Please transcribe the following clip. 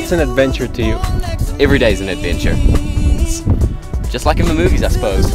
What's an adventure to you? Every day is an adventure. It's just like in the movies, I suppose.